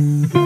Bye.